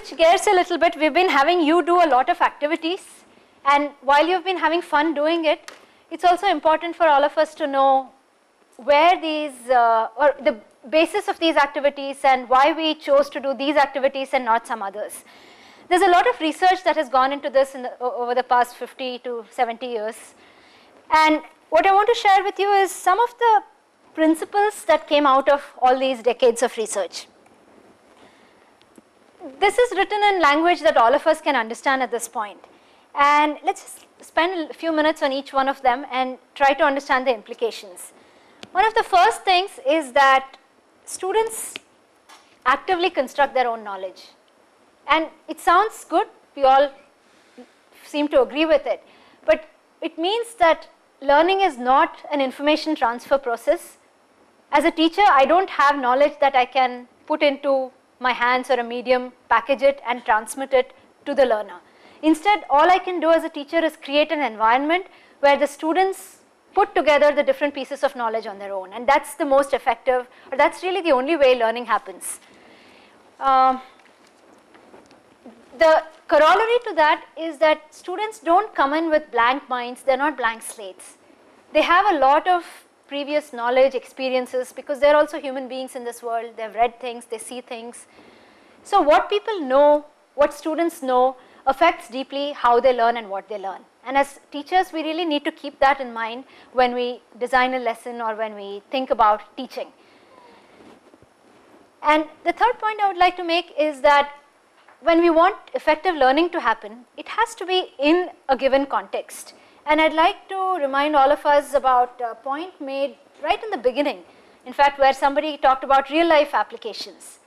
Switch gears a little bit. We've been having you do a lot of activities and while you've been having fun doing it, it's also important for all of us to know where these uh, or the basis of these activities and why we chose to do these activities and not some others. There's a lot of research that has gone into this in the, over the past 50 to 70 years. And what I want to share with you is some of the principles that came out of all these decades of research. This is written in language that all of us can understand at this point. And let's spend a few minutes on each one of them and try to understand the implications. One of the first things is that students actively construct their own knowledge. And it sounds good, we all seem to agree with it, but it means that learning is not an information transfer process. As a teacher, I don't have knowledge that I can put into my hands or a medium, package it and transmit it to the learner. Instead, all I can do as a teacher is create an environment where the students put together the different pieces of knowledge on their own and that's the most effective or that's really the only way learning happens. Um, the corollary to that is that students don't come in with blank minds, they're not blank slates. They have a lot of previous knowledge, experiences because they're also human beings in this world, they've read things, they see things. So what people know, what students know affects deeply how they learn and what they learn. And as teachers, we really need to keep that in mind when we design a lesson or when we think about teaching. And the third point I would like to make is that when we want effective learning to happen, it has to be in a given context. And I'd like to remind all of us about a point made right in the beginning, in fact, where somebody talked about real life applications.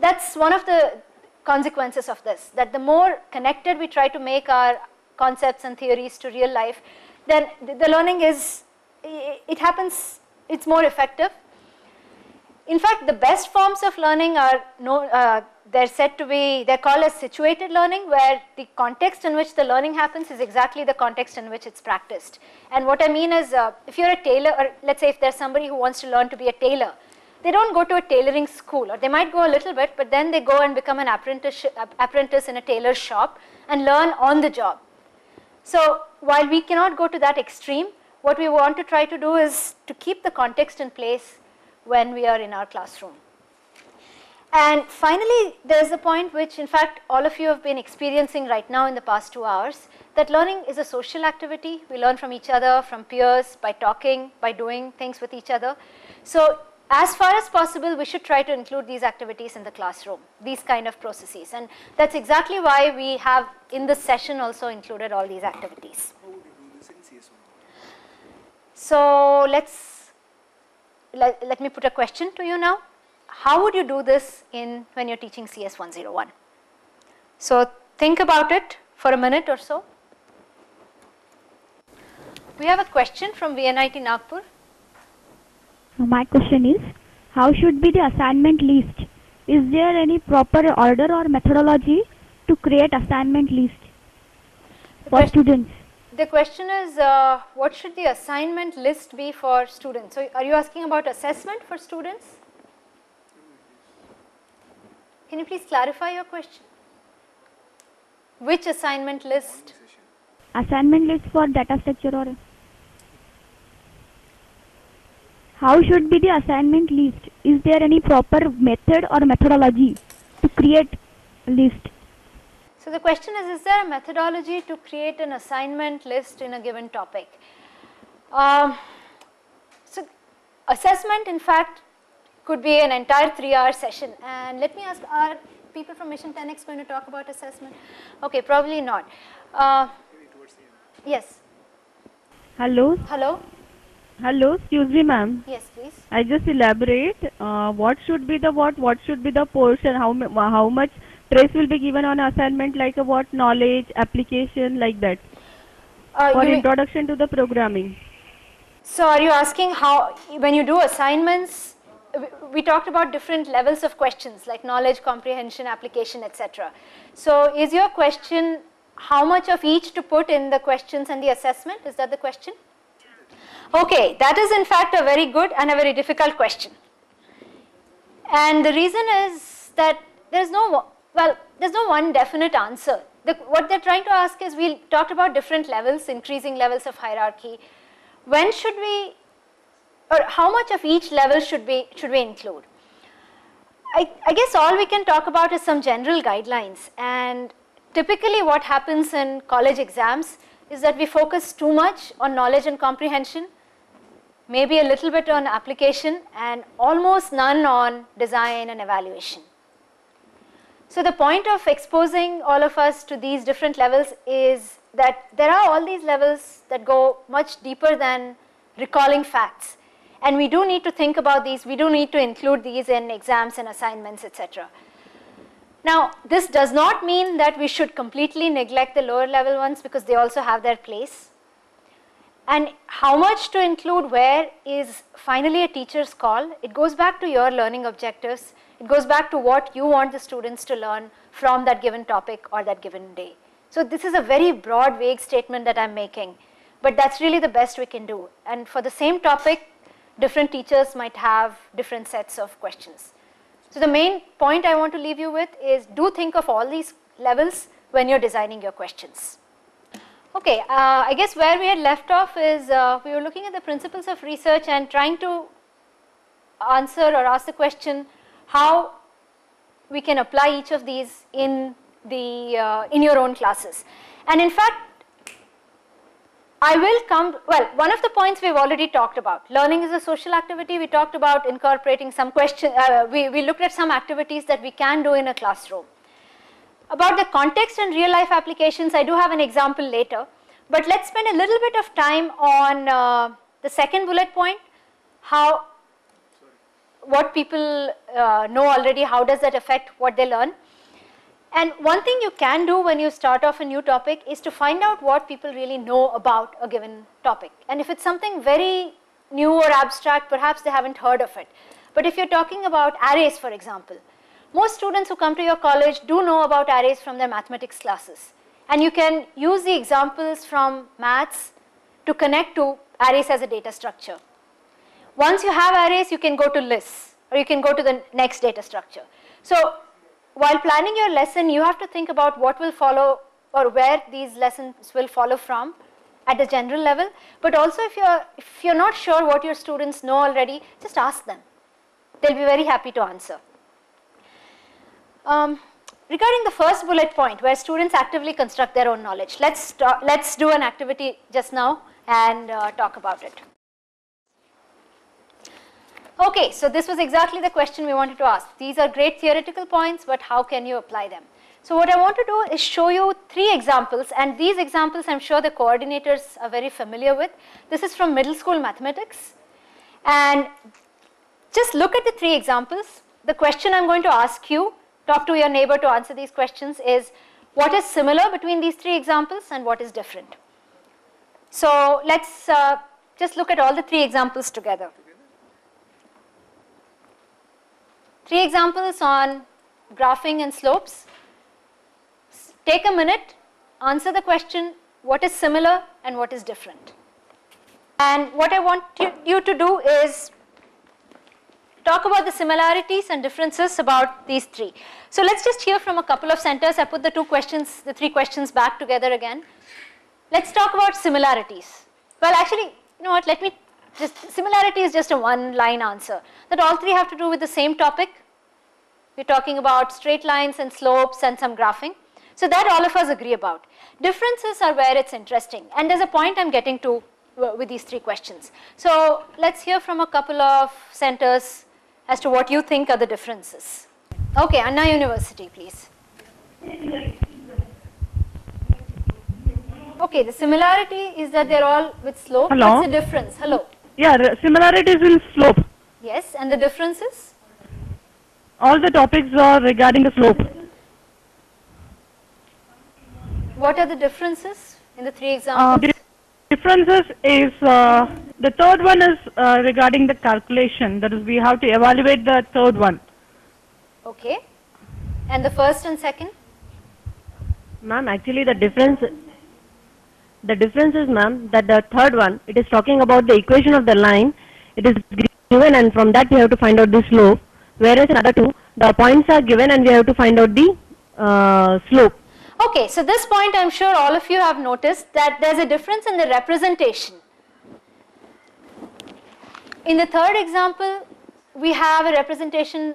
That's one of the consequences of this, that the more connected we try to make our concepts and theories to real life, then the learning is, it happens, it's more effective. In fact, the best forms of learning are, no, uh, they're said to be, they're called as situated learning where the context in which the learning happens is exactly the context in which it's practiced. And what I mean is, uh, if you're a tailor, or let's say if there's somebody who wants to learn to be a tailor, they don't go to a tailoring school or they might go a little bit, but then they go and become an apprentice, apprentice in a tailor's shop and learn on the job. So while we cannot go to that extreme, what we want to try to do is to keep the context in place when we are in our classroom. And finally, there is a point which in fact all of you have been experiencing right now in the past two hours, that learning is a social activity. We learn from each other, from peers, by talking, by doing things with each other. So as far as possible, we should try to include these activities in the classroom, these kind of processes. And that's exactly why we have in this session also included all these activities. So let's, let, let me put a question to you now. How would you do this in when you're teaching CS 101? So think about it for a minute or so. We have a question from VNIT Nagpur. Uh, my question is, how should be the assignment list? Is there any proper order or methodology to create assignment list for students? The question is, uh, what should the assignment list be for students? So, are you asking about assessment for students? Can you please clarify your question? Which assignment list? Assignment list for data structure or how should be the assignment list? Is there any proper method or methodology to create list? So the question is, is there a methodology to create an assignment list in a given topic? Um, so assessment in fact could be an entire three hour session and let me ask are people from Mission 10X going to talk about assessment? Okay, probably not. Uh, yes. Hello. Hello. Hello, excuse me ma'am. Yes, please. I just elaborate uh, what should be the what, what should be the portion, how, how much trace will be given on assignment like a what knowledge, application like that uh, for introduction to the programming. So are you asking how, when you do assignments, we talked about different levels of questions like knowledge, comprehension, application, etc. So is your question how much of each to put in the questions and the assessment? Is that the question? Okay, that is in fact a very good and a very difficult question. And the reason is that there's no, well, there's no one definite answer. The, what they're trying to ask is we talked about different levels, increasing levels of hierarchy. When should we, or how much of each level should we, should we include? I, I guess all we can talk about is some general guidelines and typically what happens in college exams is that we focus too much on knowledge and comprehension, maybe a little bit on application and almost none on design and evaluation. So the point of exposing all of us to these different levels is that there are all these levels that go much deeper than recalling facts. And we do need to think about these, we do need to include these in exams and assignments, etc. Now, this does not mean that we should completely neglect the lower level ones because they also have their place. And how much to include where is finally a teacher's call. It goes back to your learning objectives. It goes back to what you want the students to learn from that given topic or that given day. So this is a very broad, vague statement that I'm making, but that's really the best we can do. And for the same topic, different teachers might have different sets of questions. So the main point I want to leave you with is do think of all these levels when you're designing your questions. Okay, uh, I guess where we had left off is uh, we were looking at the principles of research and trying to answer or ask the question how we can apply each of these in the uh, in your own classes. And in fact, I will come, well, one of the points we've already talked about. Learning is a social activity. We talked about incorporating some question, uh, we, we looked at some activities that we can do in a classroom. About the context and real life applications, I do have an example later, but let's spend a little bit of time on uh, the second bullet point, how, what people uh, know already, how does that affect what they learn. And one thing you can do when you start off a new topic is to find out what people really know about a given topic. And if it's something very new or abstract, perhaps they haven't heard of it. But if you're talking about arrays, for example, most students who come to your college do know about arrays from their mathematics classes. And you can use the examples from maths to connect to arrays as a data structure. Once you have arrays, you can go to lists or you can go to the next data structure. So while planning your lesson, you have to think about what will follow or where these lessons will follow from at the general level. But also if you're, if you're not sure what your students know already, just ask them. They'll be very happy to answer. Um, regarding the first bullet point where students actively construct their own knowledge, let's, let's do an activity just now and uh, talk about it. Okay, so this was exactly the question we wanted to ask. These are great theoretical points, but how can you apply them? So what I want to do is show you three examples and these examples I'm sure the coordinators are very familiar with. This is from middle school mathematics and just look at the three examples. The question I'm going to ask you talk to your neighbor to answer these questions is what is similar between these three examples and what is different. So let's uh, just look at all the three examples together. Three examples on graphing and slopes. Take a minute, answer the question what is similar and what is different. And what I want you to do is talk about the similarities and differences about these three. So let's just hear from a couple of centers. I put the two questions, the three questions back together again. Let's talk about similarities. Well, actually, you know what, let me just, similarity is just a one line answer. That all three have to do with the same topic. We're talking about straight lines and slopes and some graphing. So that all of us agree about. Differences are where it's interesting. And there's a point I'm getting to uh, with these three questions. So let's hear from a couple of centers as to what you think are the differences. Okay, Anna University, please. Okay, the similarity is that they're all with slope. Hello? What's the difference? Hello. Yeah, similarities in slope. Yes, and the differences? All the topics are regarding the slope. What are the differences in the three Uh, examples? the differences is uh, the third one is uh, regarding the calculation. That is, we have to evaluate the third one. okay. And the first and second? Ma'am, actually the difference, the difference is ma'am that the third one, it is talking about the equation of the line. It is given and from that we have to find out the slope. whereas in other two, the points are given and we have to find out the uh, slope. Okay, so this point I'm sure all of you have noticed that there's a difference in the representation. In the third example, we have a representation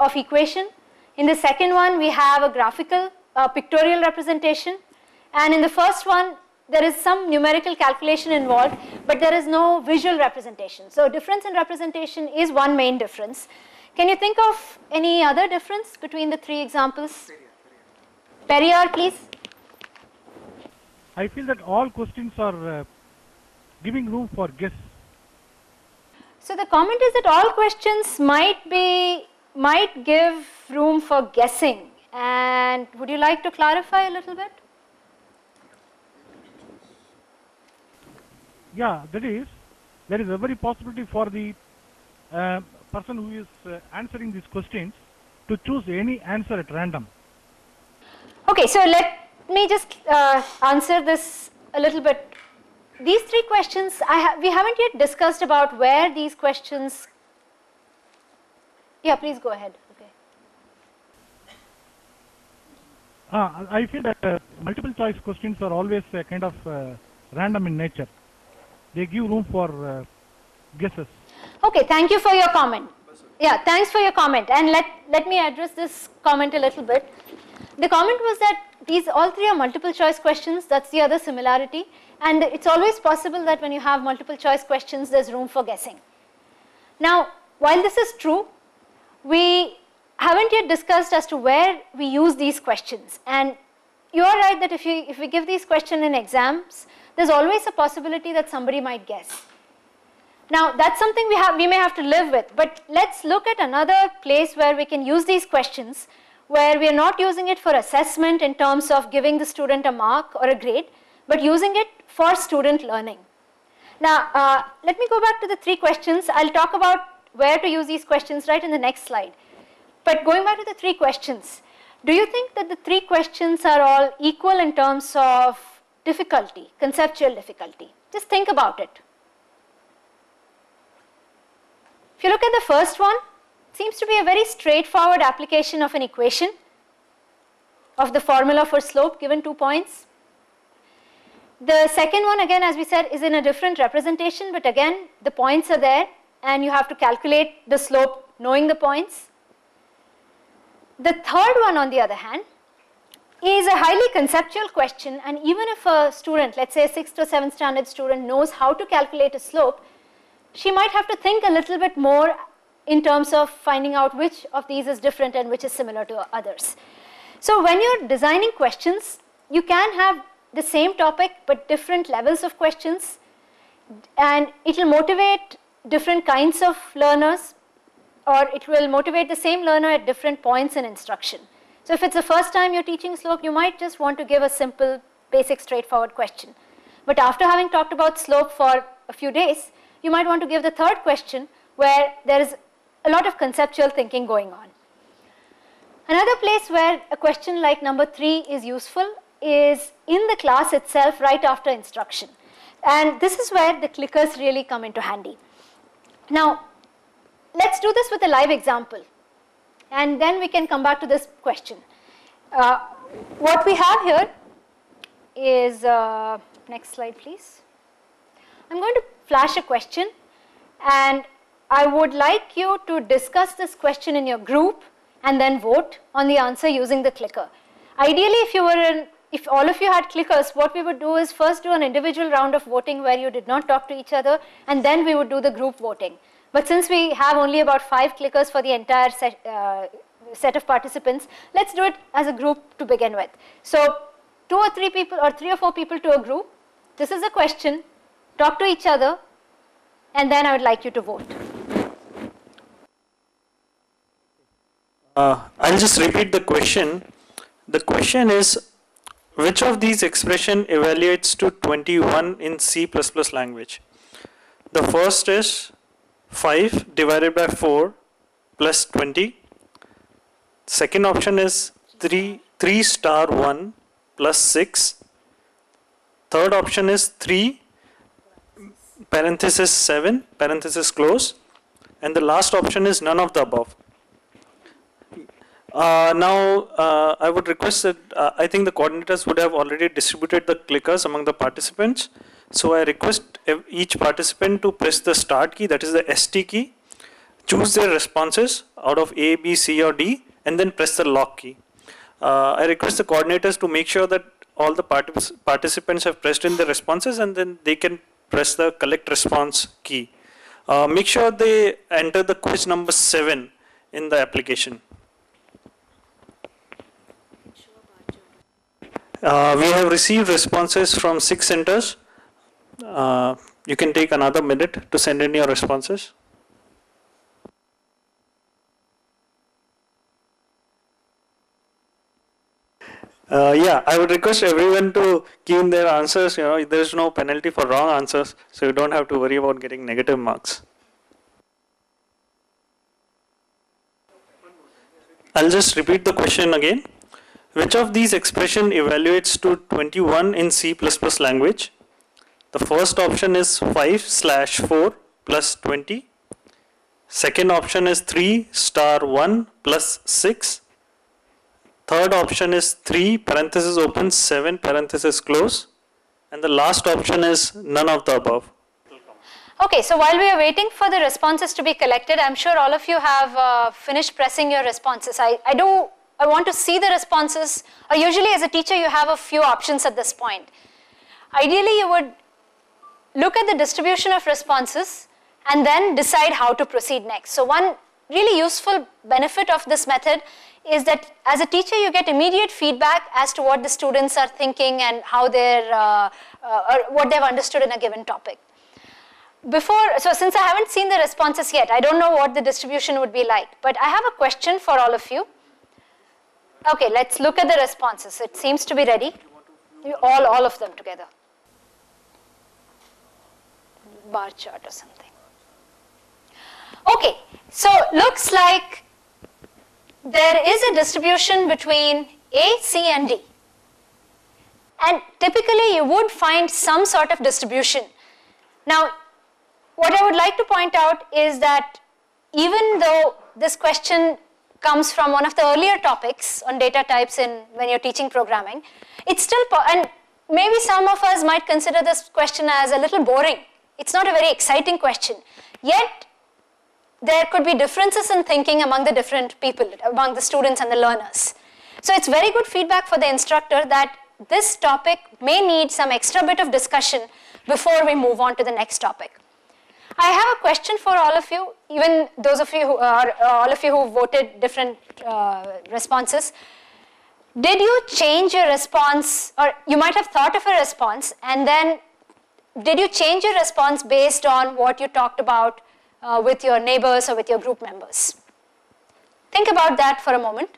of equation. In the second one, we have a graphical, uh, pictorial representation. And in the first one, there is some numerical calculation involved, but there is no visual representation. So difference in representation is one main difference. Can you think of any other difference between the three examples? Periyar, please. I feel that all questions are uh, giving room for guess. So the comment is that all questions might be, might give room for guessing. And would you like to clarify a little bit? Yeah, that is, there is every possibility for the uh, person who is uh, answering these questions to choose any answer at random. Okay, so let me just uh, answer this a little bit. These three questions, I ha we haven't yet discussed about where these questions. Yeah, please go ahead. Okay. Uh, I feel that uh, multiple choice questions are always uh, kind of uh, random in nature. They give room for uh, guesses. Okay, thank you for your comment. Yeah, thanks for your comment. And let, let me address this comment a little bit. The comment was that these all three are multiple choice questions. That's the other similarity. And it's always possible that when you have multiple choice questions, there's room for guessing. Now, while this is true, we haven't yet discussed as to where we use these questions. And you are right that if, you, if we give these questions in exams, there's always a possibility that somebody might guess. Now that's something we have we may have to live with, but let's look at another place where we can use these questions where we are not using it for assessment in terms of giving the student a mark or a grade, but using it for student learning. Now uh, let me go back to the three questions. I'll talk about where to use these questions right in the next slide. But going back to the three questions, do you think that the three questions are all equal in terms of difficulty, conceptual difficulty? Just think about it. If you look at the first one, it seems to be a very straightforward application of an equation of the formula for slope given two points. The second one again as we said is in a different representation but again the points are there and you have to calculate the slope knowing the points. The third one on the other hand is a highly conceptual question and even if a student let's say a 6th or 7th standard student knows how to calculate a slope she might have to think a little bit more in terms of finding out which of these is different and which is similar to others. So when you're designing questions, you can have the same topic but different levels of questions and it will motivate different kinds of learners or it will motivate the same learner at different points in instruction. So if it's the first time you're teaching slope, you might just want to give a simple, basic, straightforward question. But after having talked about slope for a few days, you might want to give the third question where there is a lot of conceptual thinking going on. Another place where a question like number three is useful is in the class itself right after instruction. And this is where the clickers really come into handy. Now, let's do this with a live example. And then we can come back to this question. Uh, what we have here is, uh, next slide please. I'm going to flash a question and I would like you to discuss this question in your group and then vote on the answer using the clicker. Ideally, if you were in, if all of you had clickers, what we would do is first do an individual round of voting where you did not talk to each other and then we would do the group voting. But since we have only about five clickers for the entire set, uh, set of participants, let's do it as a group to begin with. So two or three people or three or four people to a group. This is a question talk to each other, and then I would like you to vote. Uh, I'll just repeat the question. The question is, which of these expression evaluates to 21 in C++ language? The first is 5 divided by 4 plus 20. Second option is 3, 3 star 1 plus 6. Third option is 3 parenthesis 7 parenthesis close and the last option is none of the above Uh, now, uh, I would request that uh, I think the coordinators would have already distributed the clickers among the participants. So I request each participant to press the start key, that is the ST key, choose their responses out of A, B, C, or D, and then press the lock key. Uh, I request the coordinators to make sure that all the partic- participants have pressed in their responses, and then they can press the collect response key. Uh, make sure they enter the quiz number seven in the application. Uh, we have received responses from six centers. Uh, you can take another minute to send in your responses. Uh, yeah, I would request everyone to key in their answers. You know, there is no penalty for wrong answers, so you don't have to worry about getting negative marks. I'll just repeat the question again. Which of these expression evaluates to 21 in C++ language? The first option is 5 slash 4 plus 20. Second option is 3 star 1 plus 6. Third option is 3 parenthesis open 7 parenthesis close. And the last option is none of the above. Okay, so while we are waiting for the responses to be collected, I'm sure all of you have uh, finished pressing your responses. I, I do, I want to see the responses. Or usually as a teacher, you have a few options at this point. Ideally, you would look at the distribution of responses and then decide how to proceed next. So one really useful benefit of this method is that as a teacher, you get immediate feedback as to what the students are thinking and how they're, uh, uh, or what they've understood in a given topic before, so since I haven't seen the responses yet, I don't know what the distribution would be like, but I have a question for all of you. Okay, let's look at the responses. It seems to be ready. All, all of them together. Bar chart or something. Okay, so looks like there is a distribution between A, C and D. And typically you would find some sort of distribution. Now, what I would like to point out is that even though this question comes from one of the earlier topics on data types in when you're teaching programming, it's still, and maybe some of us might consider this question as a little boring. It's not a very exciting question. Yet, there could be differences in thinking among the different people, among the students and the learners. So it's very good feedback for the instructor that this topic may need some extra bit of discussion before we move on to the next topic. I have a question for all of you, even those of you who are, uh, all of you who voted different uh, responses. Did you change your response, or you might have thought of a response, and then did you change your response based on what you talked about uh, with your neighbors or with your group members? Think about that for a moment.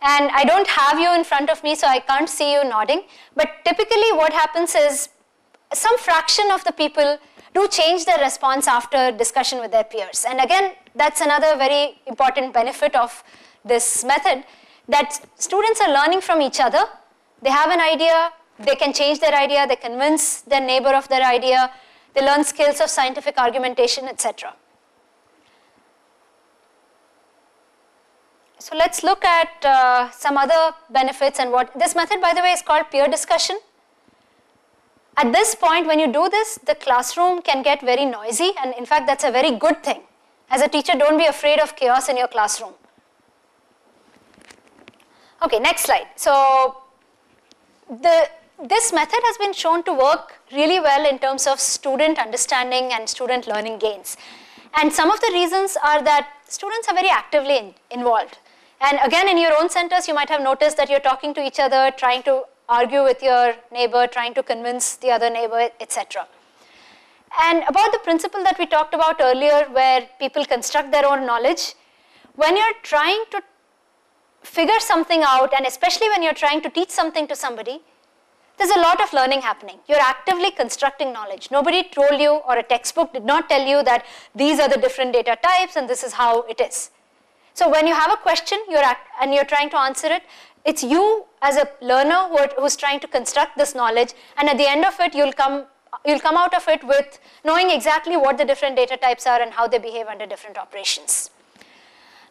And I don't have you in front of me, so I can't see you nodding. But typically, what happens is some fraction of the people do change their response after discussion with their peers. And again, that's another very important benefit of this method that students are learning from each other. They have an idea, they can change their idea, they convince their neighbor of their idea, they learn skills of scientific argumentation, etc. So let's look at uh, some other benefits and what this method, by the way, is called peer discussion. At this point, when you do this, the classroom can get very noisy, and in fact, that's a very good thing. As a teacher, don't be afraid of chaos in your classroom. Okay, next slide. So, the, this method has been shown to work really well in terms of student understanding and student learning gains. And some of the reasons are that students are very actively in, involved. And again, in your own centers, you might have noticed that you're talking to each other, trying to argue with your neighbor, trying to convince the other neighbor, etc. And about the principle that we talked about earlier, where people construct their own knowledge, when you're trying to figure something out, and especially when you're trying to teach something to somebody, there's a lot of learning happening. You're actively constructing knowledge. Nobody told you, or a textbook did not tell you that these are the different data types and this is how it is. So when you have a question you're and you're trying to answer it, it's you as a learner who are, who's trying to construct this knowledge, and at the end of it, you'll come you'll come out of it with knowing exactly what the different data types are and how they behave under different operations.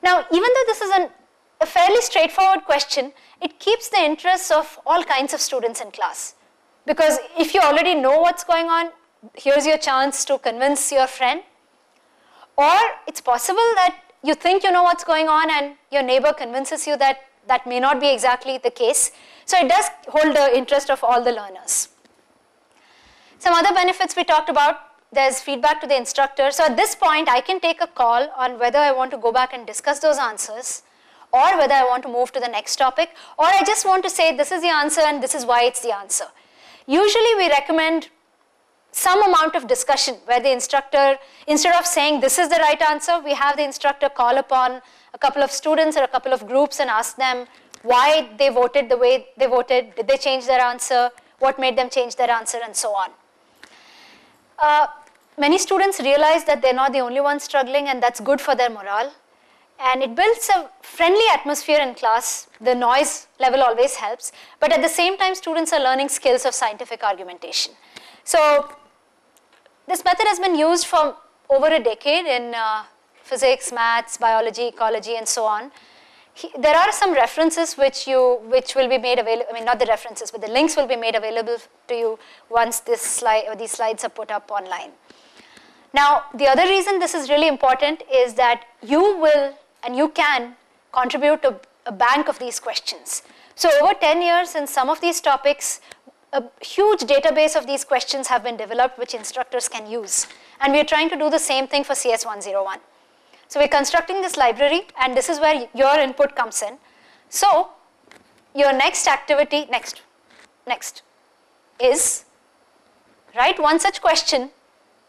Now, even though this is an, a fairly straightforward question, it keeps the interests of all kinds of students in class. Because if you already know what's going on, here's your chance to convince your friend. Or it's possible that you think you know what's going on and your neighbor convinces you that that may not be exactly the case. So it does hold the interest of all the learners. Some other benefits we talked about, there's feedback to the instructor. So at this point, I can take a call on whether I want to go back and discuss those answers or whether I want to move to the next topic or I just want to say this is the answer and this is why it's the answer. Usually we recommend some amount of discussion where the instructor, instead of saying this is the right answer, we have the instructor call upon a couple of students or a couple of groups and ask them why they voted the way they voted, did they change their answer, what made them change their answer and so on. Uh, many students realize that they're not the only ones struggling and that's good for their morale. And it builds a friendly atmosphere in class. The noise level always helps. But at the same time, students are learning skills of scientific argumentation. So this method has been used for over a decade in uh, physics, maths, biology, ecology, and so on. He, there are some references which you which will be made available. I mean, not the references, but the links will be made available to you once this slide or these slides are put up online. Now, the other reason this is really important is that you will and you can contribute to a bank of these questions. So over 10 years in some of these topics, a huge database of these questions have been developed which instructors can use. And we are trying to do the same thing for CS101. So we're constructing this library and this is where your input comes in. So your next activity, next, next, is write one such question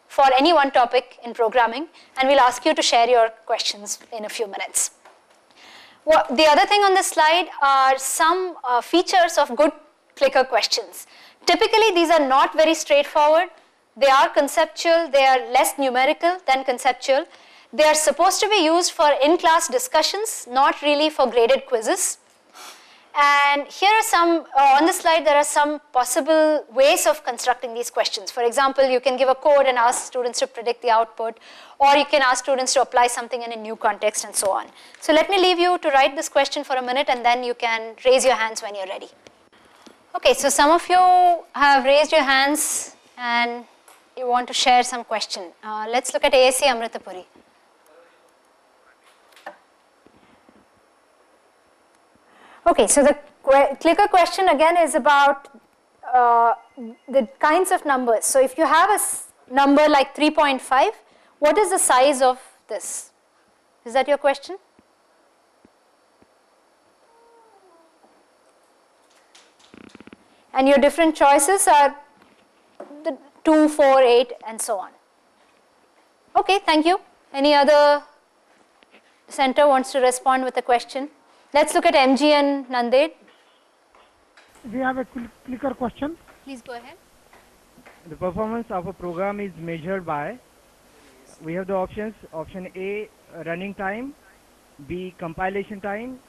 for any one topic in programming and we'll ask you to share your questions in a few minutes. The other thing on this slide are some uh, features of good clicker questions. Typically these are not very straightforward. They are conceptual, they are less numerical than conceptual. They are supposed to be used for in-class discussions, not really for graded quizzes. And here are some, uh, on the slide there are some possible ways of constructing these questions. For example, you can give a code and ask students to predict the output, or you can ask students to apply something in a new context and so on. So let me leave you to write this question for a minute and then you can raise your hands when you're ready. Okay, so some of you have raised your hands and you want to share some question. Uh, let's look at ASC Amritapuri. Okay, so the clicker question again is about uh, the kinds of numbers. So if you have a number like 3.5, what is the size of this? Is that your question? And your different choices are the 2, 4, 8 and so on. Okay, thank you. Any other center wants to respond with a question? Let's look at MG and Nanded. We have a cl clicker question. Please go ahead. The performance of a program is measured by, we have the options, option A, running time, B, compilation time,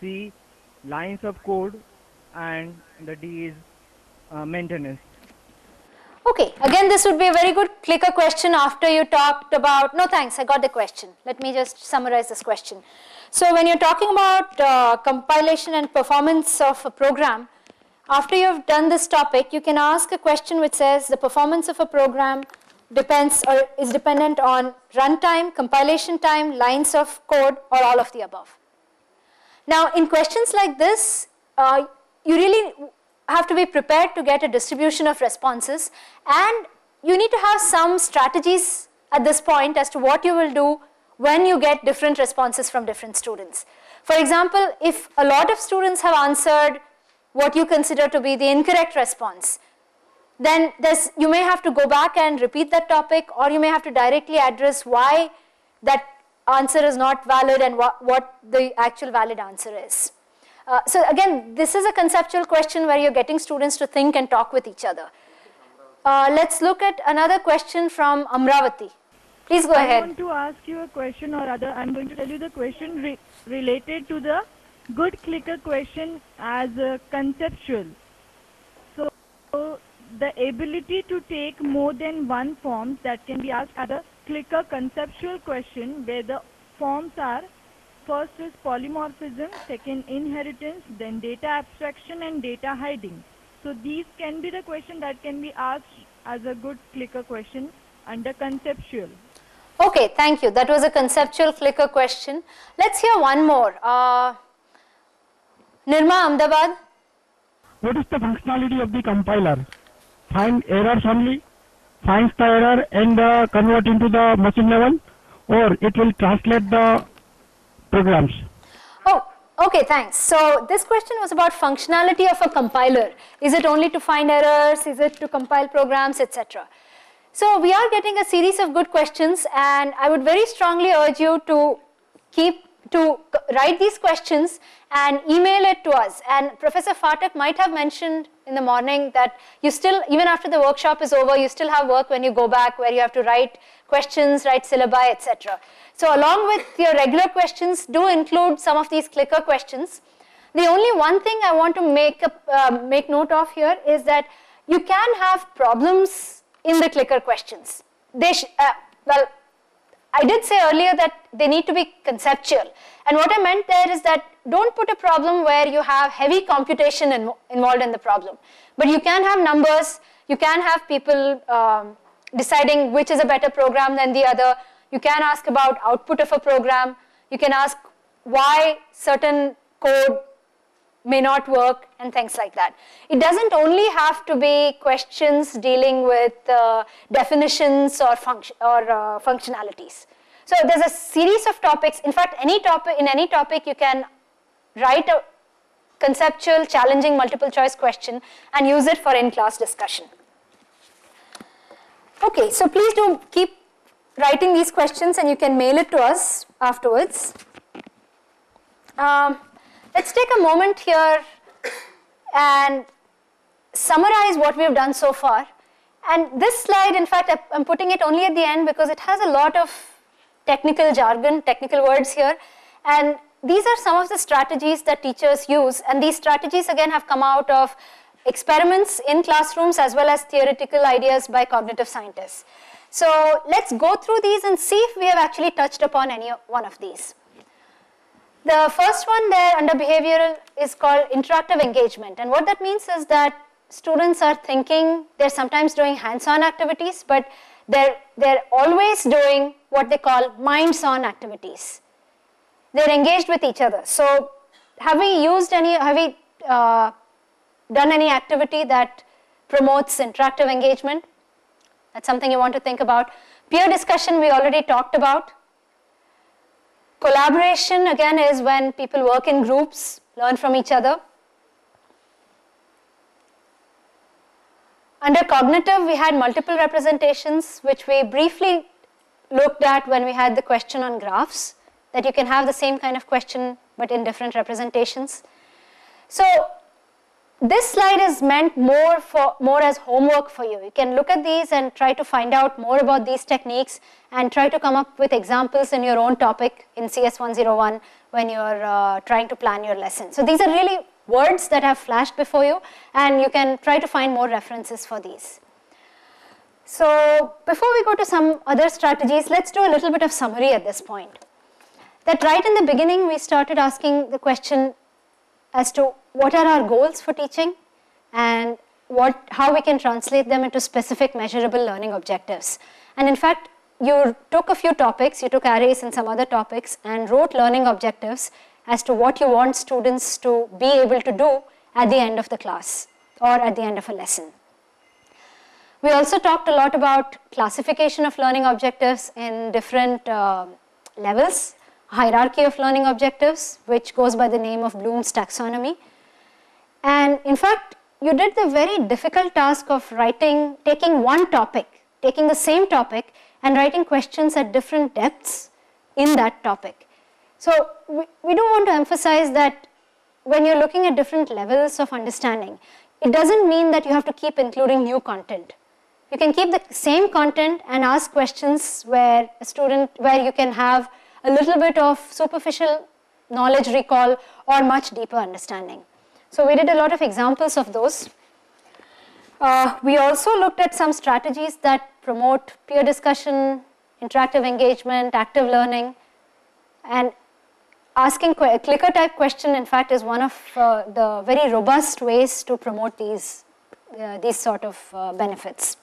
C, lines of code, and the D is uh, maintenance. Okay, again this would be a very good clicker question after you talked about, no thanks, I got the question. Let me just summarize this question. So when you're talking about uh, compilation and performance of a program, after you've done this topic, you can ask a question which says the performance of a program depends or is dependent on runtime, compilation time, lines of code, or all of the above. Now, in questions like this, uh, you really have to be prepared to get a distribution of responses and you need to have some strategies at this point as to what you will do when you get different responses from different students. For example, if a lot of students have answered what you consider to be the incorrect response, then you may have to go back and repeat that topic or you may have to directly address why that answer is not valid and what, the actual valid answer is. Uh, so again, this is a conceptual question where you're getting students to think and talk with each other. Uh, let's look at another question from Amravati. Please go I ahead. I want to ask you a question or other. I'm going to tell you the question re related to the good clicker question as a conceptual. So, so, the ability to take more than one form that can be asked as a clicker conceptual question where the forms are first is polymorphism, second inheritance, then data abstraction and data hiding. So these can be the question that can be asked as a good clicker question under conceptual. Okay, thank you. That was a conceptual clicker question. Let's hear one more. Uh, Nirma Ahmedabad. What is the functionality of the compiler? Find errors only, finds the error and uh, convert into the machine level, or it will translate the programs. Oh, okay, thanks. So this question was about functionality of a compiler. Is it only to find errors? Is it to compile programs, etc. So we are getting a series of good questions and I would very strongly urge you to keep to write these questions and email it to us. And Professor Phatak might have mentioned in the morning that you still, even after the workshop is over, you still have work when you go back where you have to write questions, write syllabi, etc. So along with your regular questions, do include some of these clicker questions. The only one thing I want to make, a, uh, make note of here is that you can have problems in the clicker questions. They uh, well, I did say earlier that they need to be conceptual. And what I meant there is that don't put a problem where you have heavy computation in, involved in the problem. But you can have numbers, you can have people um, deciding which is a better program than the other. You can ask about output of a program. You can ask why certain code may not work and things like that. It doesn't only have to be questions dealing with uh, definitions or, function, or uh, functionalities. So there's a series of topics. In fact, any topic in any topic you can write a conceptual, challenging multiple choice question and use it for in-class discussion. Okay, so please do keep writing these questions and you can mail it to us afterwards. Um, let's take a moment here and summarize what we've done so far. And this slide, in fact, I'm putting it only at the end because it has a lot of technical jargon, technical words here. And these are some of the strategies that teachers use. And these strategies, again, have come out of experiments in classrooms as well as theoretical ideas by cognitive scientists. So let's go through these and see if we have actually touched upon any one of these. The first one there under behavioral is called interactive engagement. And what that means is that students are thinking, they're sometimes doing hands-on activities, but they're, they're always doing what they call minds-on activities. They're engaged with each other. So have we used any, have we uh, done any activity that promotes interactive engagement? That's something you want to think about. Peer discussion we already talked about. Collaboration again is when people work in groups, learn from each other. Under cognitive, we had multiple representations, which we briefly looked at when we had the question on graphs, that you can have the same kind of question but in different representations. So this slide is meant more for more as homework for you. You can look at these and try to find out more about these techniques and try to come up with examples in your own topic in CS101 when you're uh, trying to plan your lesson. So these are really words that have flashed before you and you can try to find more references for these. So before we go to some other strategies, let's do a little bit of summary at this point. That right in the beginning we started asking the question as to what are our goals for teaching and what, how we can translate them into specific measurable learning objectives. And in fact, you took a few topics, you took arrays and some other topics and wrote learning objectives as to what you want students to be able to do at the end of the class or at the end of a lesson. We also talked a lot about classification of learning objectives in different uh, levels hierarchy of learning objectives, which goes by the name of Bloom's taxonomy. And in fact, you did the very difficult task of writing, taking one topic, taking the same topic and writing questions at different depths in that topic. So we, we do want to emphasize that when you're looking at different levels of understanding, it doesn't mean that you have to keep including new content. You can keep the same content and ask questions where a student, where you can have a little bit of superficial knowledge recall or much deeper understanding. So we did a lot of examples of those. Uh, we also looked at some strategies that promote peer discussion, interactive engagement, active learning, and asking a clicker type question in fact is one of uh, the very robust ways to promote these, uh, these sort of uh, benefits.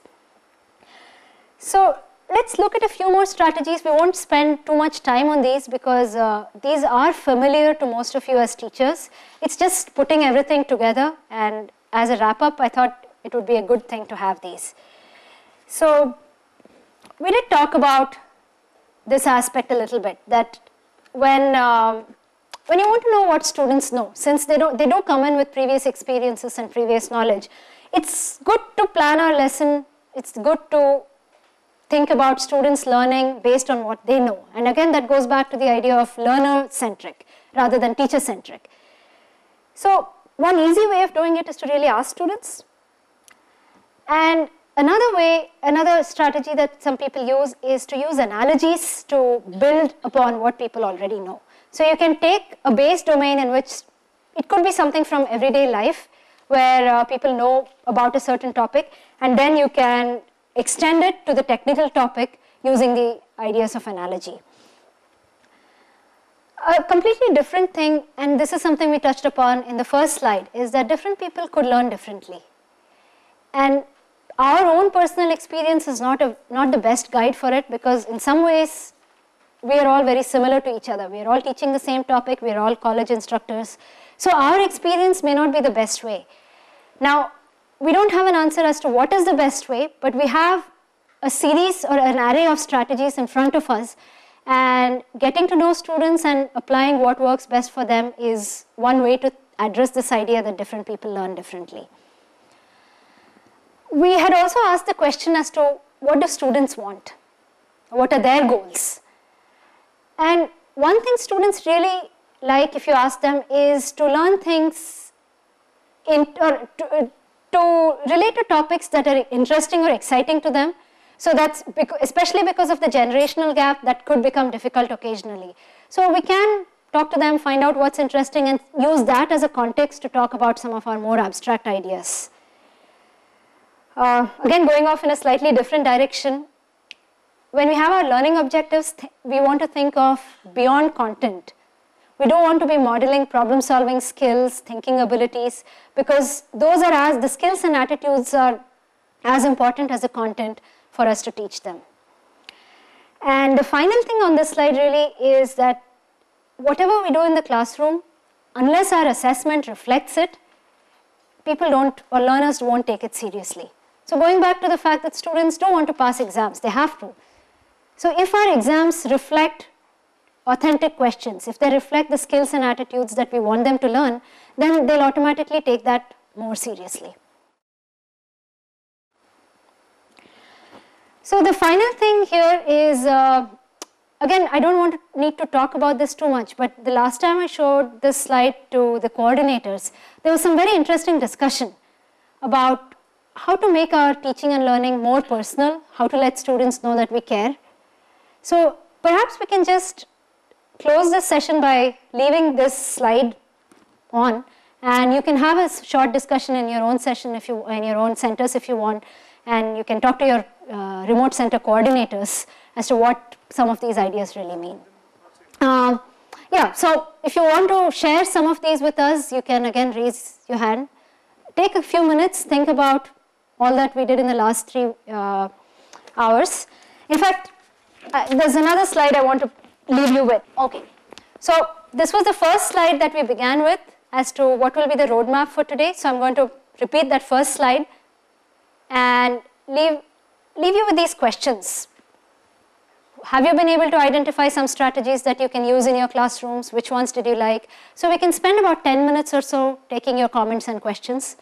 So let's look at a few more strategies. We won't spend too much time on these because uh, these are familiar to most of you as teachers. It's just putting everything together and as a wrap up I thought it would be a good thing to have these. So we did talk about this aspect a little bit that when um, when you want to know what students know since they don't they don't come in with previous experiences and previous knowledge it's good to plan our lesson it's good to think about students learning based on what they know. And again that goes back to the idea of learner centric rather than teacher centric so one easy way of doing it is to really ask students. And Another way, another strategy that some people use is to use analogies to build upon what people already know. So you can take a base domain in which it could be something from everyday life where uh, people know about a certain topic and then you can extend it to the technical topic using the ideas of analogy. A completely different thing and this is something we touched upon in the first slide is that different people could learn differently. And our own personal experience is not, a, not the best guide for it because in some ways we are all very similar to each other. We are all teaching the same topic, we are all college instructors. So our experience may not be the best way. Now, we don't have an answer as to what is the best way, but we have a series or an array of strategies in front of us and getting to know students and applying what works best for them is one way to address this idea that different people learn differently. We had also asked the question as to what do students want? What are their goals? And one thing students really like if you ask them is to learn things in, or to, to relate to topics that are interesting or exciting to them. So that's because, especially because of the generational gap that could become difficult occasionally. So we can talk to them, find out what's interesting and use that as a context to talk about some of our more abstract ideas. Uh, again, going off in a slightly different direction, when we have our learning objectives, we want to think of beyond content. We don't want to be modeling problem solving skills, thinking abilities, because those are as, the skills and attitudes are as important as the content for us to teach them. And the final thing on this slide really is that whatever we do in the classroom, unless our assessment reflects it, people don't or learners won't take it seriously. So going back to the fact that students don't want to pass exams, they have to. So if our exams reflect authentic questions, if they reflect the skills and attitudes that we want them to learn, then they'll automatically take that more seriously. So the final thing here is, uh, again, I don't want to need to talk about this too much, but the last time I showed this slide to the coordinators, there was some very interesting discussion about how to make our teaching and learning more personal, how to let students know that we care. So perhaps we can just close this session by leaving this slide on and you can have a short discussion in your own session if you in your own centers if you want and you can talk to your uh, remote center coordinators as to what some of these ideas really mean. Uh, yeah, so if you want to share some of these with us, you can again raise your hand. Take a few minutes, think about all that we did in the last three uh, hours. In fact, uh, there's another slide I want to leave you with. Okay, so this was the first slide that we began with as to what will be the roadmap for today. So I'm going to repeat that first slide and leave, leave you with these questions. Have you been able to identify some strategies that you can use in your classrooms? Which ones did you like? So we can spend about 10 minutes or so taking your comments and questions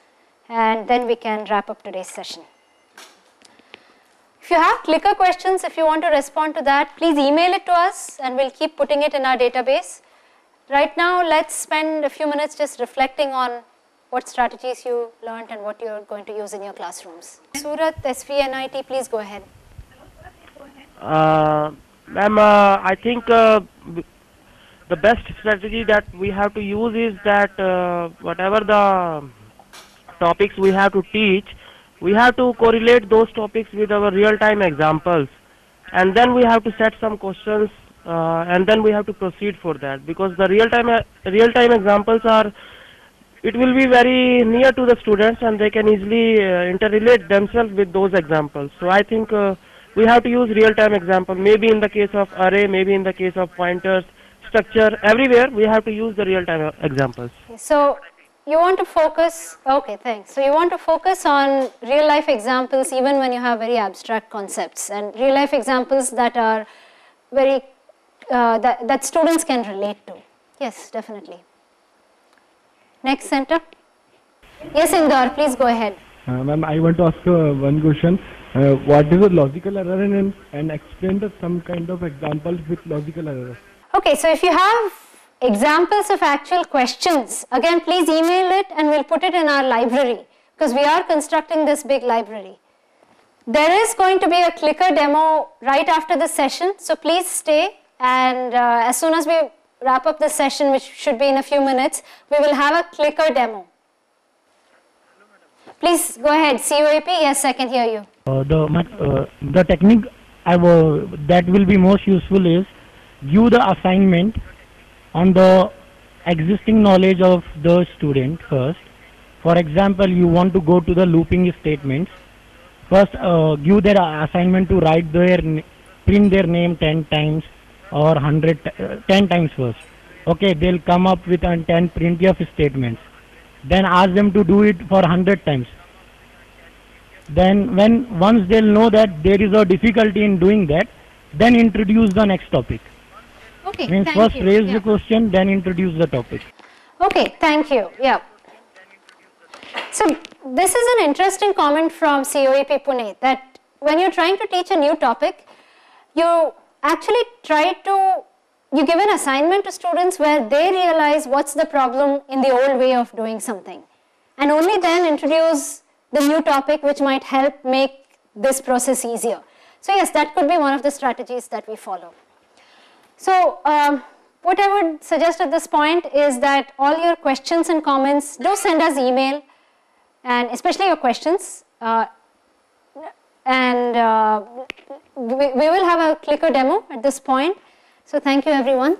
and then we can wrap up today's session. If you have clicker questions, if you want to respond to that, please email it to us and we'll keep putting it in our database. Right now, let's spend a few minutes just reflecting on what strategies you learned and what you're going to use in your classrooms. Surat, SVNIT, please go ahead. Uh, Ma'am, uh, I think uh, the best strategy that we have to use is that uh, whatever the topics we have to teach, we have to correlate those topics with our real-time examples. And then we have to set some questions uh, and then we have to proceed for that. Because the real time uh, real time examples are it will be very near to the students and they can easily uh, interrelate themselves with those examples. So i think uh, we have to use real time example. Maybe in the case of array maybe in the case of pointers structure everywhere we have to use the real time uh, examples. So you want to focus, okay, thanks. So you want to focus on real life examples even when you have very abstract concepts and real life examples that are very, uh, that, that students can relate to. Yes, definitely. Next center. Yes, Indore, please go ahead. Uh, Ma'am, I want to ask uh, one question. Uh, what is a logical error and, and explain the some kind of examples with logical error. Okay, so if you have examples of actual questions, again please email it and we'll put it in our library because we are constructing this big library. There is going to be a clicker demo right after the session, so please stay and uh, as soon as we wrap up the session, which should be in a few minutes, we will have a clicker demo. Please go ahead, COEP, yes, I can hear you. Uh, the uh, the technique I will, that will be most useful is give the assignment on the existing knowledge of the student first. For example, you want to go to the looping statements. First, uh, give their assignment to write their print their name 10 times or 100 uh, 10 times first. Okay, they'll come up with uh, 10 printf statements. Then ask them to do it for 100 times then when once they'll know that there is a difficulty in doing that then introduce the next topic Okay, means thank first you. raise Yeah. the question then introduce the topic Okay, thank you. Yeah. So this is an interesting comment from COEP Pune that when you're trying to teach a new topic, you actually try to you give an assignment to students where they realize what's the problem in the old way of doing something and only then introduce the new topic which might help make this process easier. So yes, that could be one of the strategies that we follow. So um, what I would suggest at this point is that all your questions and comments do send us email and especially your questions uh, and uh, we, we will have a clicker demo at this point. So thank you everyone.